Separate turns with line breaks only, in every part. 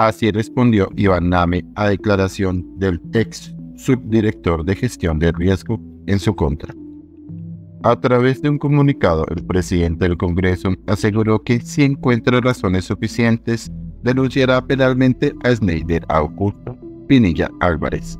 Así respondió Iván Name a declaración del ex subdirector de gestión de riesgo en su contra. A través de un comunicado, el presidente del Congreso aseguró que si encuentra razones suficientes, denunciará penalmente a Schneider Augusto Pinilla Álvarez.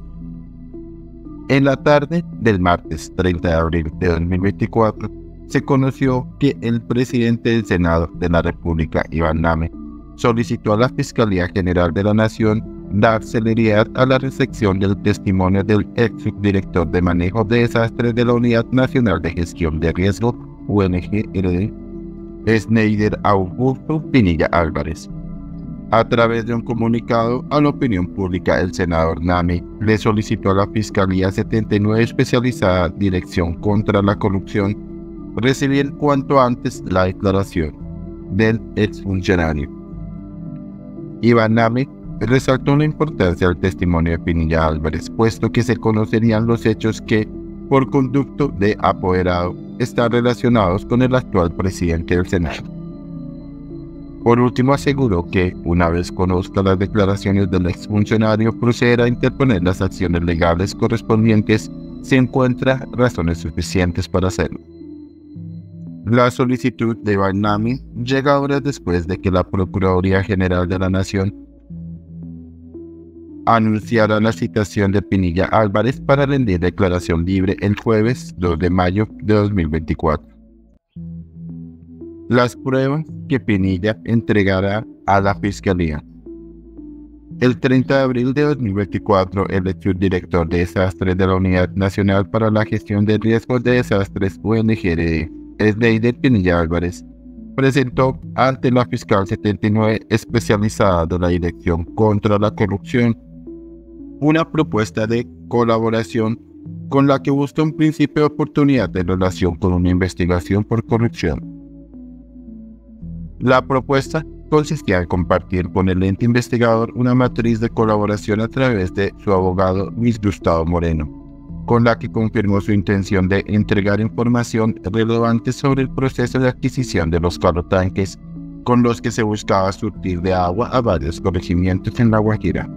En la tarde del martes 30 de abril de 2024, se conoció que el presidente del Senado de la República, Iván Name, solicitó a la Fiscalía General de la Nación dar celeridad a la recepción del testimonio del ex director de manejo de desastres de la Unidad Nacional de Gestión de Riesgo, UNGRD, Schneider Augusto Pinilla Álvarez. A través de un comunicado a la opinión pública, el senador Nami le solicitó a la Fiscalía 79 especializada Dirección contra la Corrupción recibir cuanto antes la declaración del exfuncionario. Iván Nami resaltó la importancia del testimonio de Pinilla Álvarez, puesto que se conocerían los hechos que, por conducto de apoderado, están relacionados con el actual presidente del Senado. Por último, aseguró que, una vez conozca las declaraciones del exfuncionario, procederá a interponer las acciones legales correspondientes si encuentra razones suficientes para hacerlo. La solicitud de Barnami llega horas después de que la Procuraduría General de la Nación anunciara la citación de Pinilla Álvarez para rendir declaración libre el jueves 2 de mayo de 2024. Las pruebas que Pinilla entregará a la Fiscalía. El 30 de abril de 2024, el director de desastres de la Unidad Nacional para la Gestión de Riesgos de Desastres, UNGRD, Sneider Pinilla Álvarez, presentó ante la fiscal 79 especializada de la Dirección contra la Corrupción una propuesta de colaboración con la que busca un principio de oportunidad en relación con una investigación por corrupción. La propuesta consistía en compartir con el ente investigador una matriz de colaboración a través de su abogado Luis Gustavo Moreno con la que confirmó su intención de entregar información relevante sobre el proceso de adquisición de los tanques con los que se buscaba surtir de agua a varios corregimientos en La Guajira.